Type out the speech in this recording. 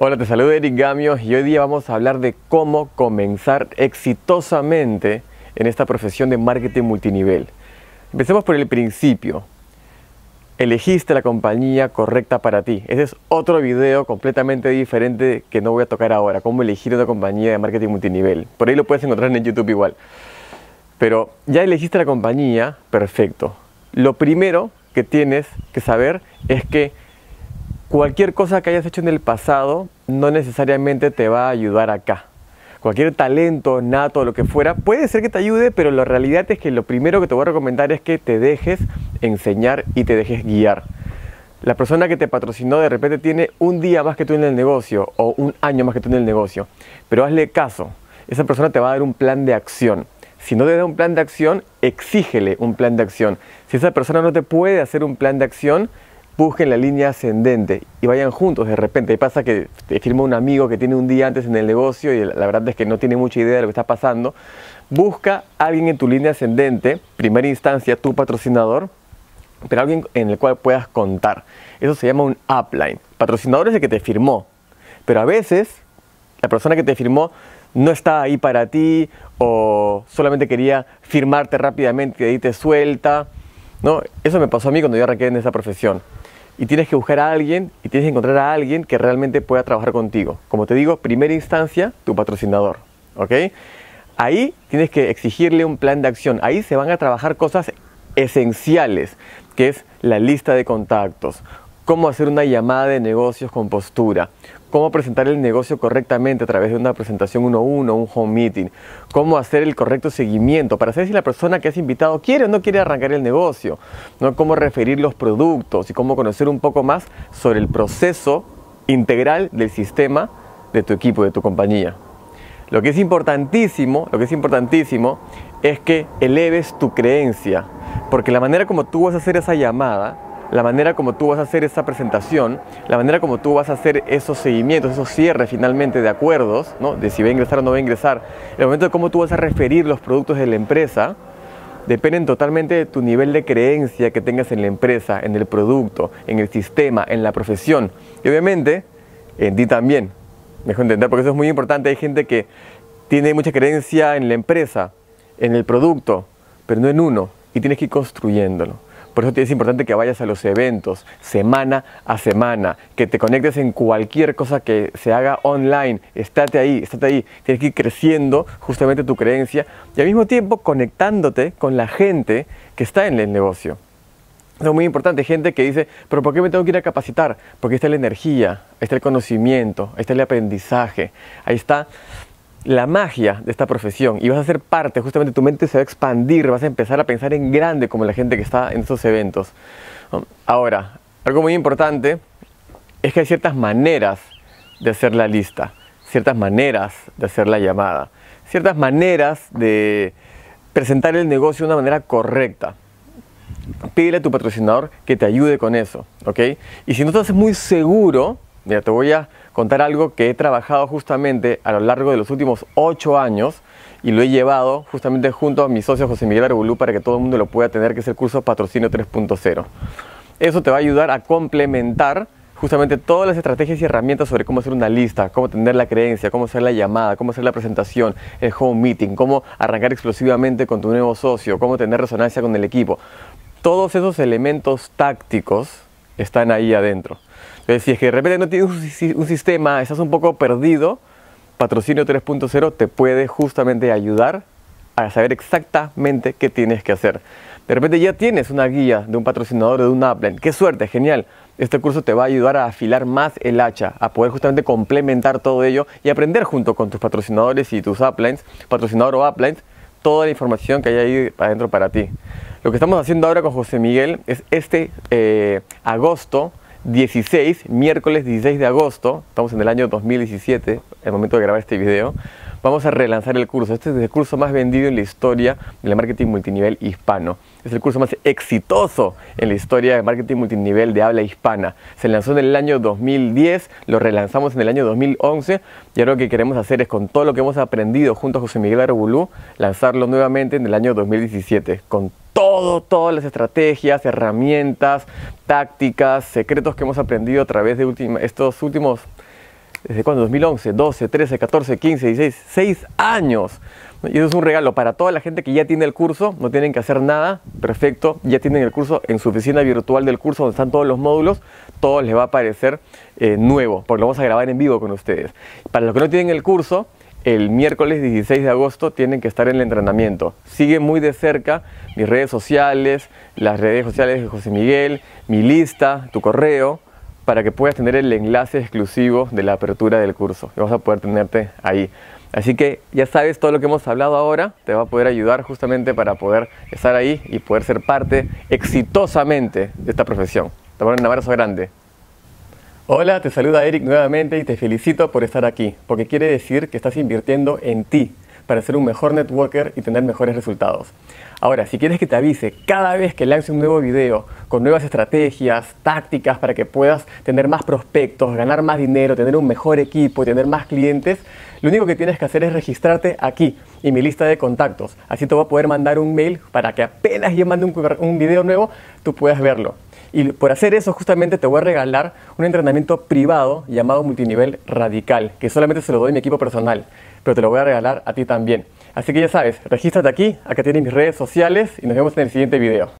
Hola, te saludo Eric Gamio y hoy día vamos a hablar de cómo comenzar exitosamente en esta profesión de marketing multinivel. Empecemos por el principio. Elegiste la compañía correcta para ti. Ese es otro video completamente diferente que no voy a tocar ahora. Cómo elegir una compañía de marketing multinivel. Por ahí lo puedes encontrar en YouTube igual. Pero ya elegiste la compañía, perfecto. Lo primero que tienes que saber es que cualquier cosa que hayas hecho en el pasado no necesariamente te va a ayudar acá. Cualquier talento, nato, lo que fuera, puede ser que te ayude, pero la realidad es que lo primero que te voy a recomendar es que te dejes enseñar y te dejes guiar. La persona que te patrocinó de repente tiene un día más que tú en el negocio o un año más que tú en el negocio, pero hazle caso. Esa persona te va a dar un plan de acción. Si no te da un plan de acción, exígele un plan de acción. Si esa persona no te puede hacer un plan de acción, busquen la línea ascendente y vayan juntos de repente. Y pasa que te firma un amigo que tiene un día antes en el negocio y la verdad es que no tiene mucha idea de lo que está pasando. Busca a alguien en tu línea ascendente, primera instancia tu patrocinador, pero alguien en el cual puedas contar. Eso se llama un upline. Patrocinador es el que te firmó, pero a veces la persona que te firmó no está ahí para ti o solamente quería firmarte rápidamente y ahí te suelta. ¿no? Eso me pasó a mí cuando yo arranqué en esa profesión y tienes que buscar a alguien y tienes que encontrar a alguien que realmente pueda trabajar contigo. Como te digo, primera instancia, tu patrocinador. ¿Ok? Ahí tienes que exigirle un plan de acción. Ahí se van a trabajar cosas esenciales, que es la lista de contactos, cómo hacer una llamada de negocios con postura, cómo presentar el negocio correctamente a través de una presentación 1 1, un home meeting, cómo hacer el correcto seguimiento para saber si la persona que has invitado quiere o no quiere arrancar el negocio, ¿no? cómo referir los productos y cómo conocer un poco más sobre el proceso integral del sistema de tu equipo, de tu compañía. Lo que es importantísimo, lo que es importantísimo es que eleves tu creencia, porque la manera como tú vas a hacer esa llamada la manera como tú vas a hacer esa presentación, la manera como tú vas a hacer esos seguimientos, esos cierres finalmente de acuerdos, ¿no? de si va a ingresar o no va a ingresar, el momento de cómo tú vas a referir los productos de la empresa, dependen totalmente de tu nivel de creencia que tengas en la empresa, en el producto, en el sistema, en la profesión y obviamente en ti también. Mejor entender, porque eso es muy importante. Hay gente que tiene mucha creencia en la empresa, en el producto, pero no en uno, y tienes que ir construyéndolo. Por eso es importante que vayas a los eventos semana a semana, que te conectes en cualquier cosa que se haga online. Estate ahí, estate ahí. Tienes que ir creciendo justamente tu creencia y al mismo tiempo conectándote con la gente que está en el negocio. Es muy importante, gente que dice, pero ¿por qué me tengo que ir a capacitar? Porque ahí está la energía, ahí está el conocimiento, ahí está el aprendizaje, ahí está la magia de esta profesión y vas a ser parte, justamente tu mente se va a expandir, vas a empezar a pensar en grande como la gente que está en estos eventos. Ahora, algo muy importante es que hay ciertas maneras de hacer la lista, ciertas maneras de hacer la llamada, ciertas maneras de presentar el negocio de una manera correcta. Pídele a tu patrocinador que te ayude con eso, ¿ok? Y si no estás muy seguro, mira, te voy a contar algo que he trabajado justamente a lo largo de los últimos ocho años y lo he llevado justamente junto a mi socio José Miguel Arbulú para que todo el mundo lo pueda tener, que es el curso Patrocinio 3.0. Eso te va a ayudar a complementar justamente todas las estrategias y herramientas sobre cómo hacer una lista, cómo tener la creencia, cómo hacer la llamada, cómo hacer la presentación, el home meeting, cómo arrancar explosivamente con tu nuevo socio, cómo tener resonancia con el equipo. Todos esos elementos tácticos están ahí adentro. Entonces, si es que de repente no tienes un, sistema, estás un poco perdido, Patrocinio 3.0 te puede justamente ayudar a saber exactamente qué tienes que hacer. De repente ya tienes una guía de un patrocinador de un upline. ¡Qué suerte! Genial. Este curso te va a ayudar a afilar más el hacha, a poder justamente complementar todo ello y aprender junto con tus patrocinadores y tus uplines, patrocinador o uplines, toda la información que hay ahí adentro para ti. Lo que estamos haciendo ahora con José Miguel es este eh, agosto 16, miércoles 16 de agosto, estamos en el año 2017, el momento de grabar este video, vamos a relanzar el curso. Este es el curso más vendido en la historia del marketing multinivel hispano. Es el curso más exitoso en la historia del marketing multinivel de habla hispana. Se lanzó en el año 2010, lo relanzamos en el año 2011 y ahora lo que queremos hacer es con todo lo que hemos aprendido junto a José Miguel Arbulú, lanzarlo nuevamente en el año 2017 con todo, todas las estrategias, herramientas, tácticas, secretos que hemos aprendido a través de estos últimos ¿Desde cuándo? 2011, 12, 13, 14, 15, 16, 6 años. Y eso es un regalo para toda la gente que ya tiene el curso, no tienen que hacer nada, perfecto, ya tienen el curso en su oficina virtual del curso donde están todos los módulos, todo les va a aparecer eh, nuevo, porque lo vamos a grabar en vivo con ustedes. Para los que no tienen el curso, el miércoles 16 de agosto tienen que estar en el entrenamiento. Sigue muy de cerca mis redes sociales, las redes sociales de José Miguel, mi lista, tu correo, para que puedas tener el enlace exclusivo de la apertura del curso. Y vamos a poder tenerte ahí. Así que ya sabes todo lo que hemos hablado ahora, te va a poder ayudar justamente para poder estar ahí y poder ser parte exitosamente de esta profesión. Te mando un abrazo grande. Hola, te saluda Eric nuevamente y te felicito por estar aquí, porque quiere decir que estás invirtiendo en ti para ser un mejor networker y tener mejores resultados. Ahora, si quieres que te avise cada vez que lance un nuevo video con nuevas estrategias, tácticas para que puedas tener más prospectos, ganar más dinero, tener un mejor equipo y tener más clientes, lo único que tienes que hacer es registrarte aquí en mi lista de contactos. Así te voy a poder mandar un mail para que apenas yo mande un, un video nuevo, tú puedas verlo. Y por hacer eso, justamente te voy a regalar un entrenamiento privado llamado Multinivel Radical, que solamente se lo doy a mi equipo personal, pero te lo voy a regalar a ti también. Así que ya sabes, regístrate aquí, acá tienes mis redes sociales y nos vemos en el siguiente video.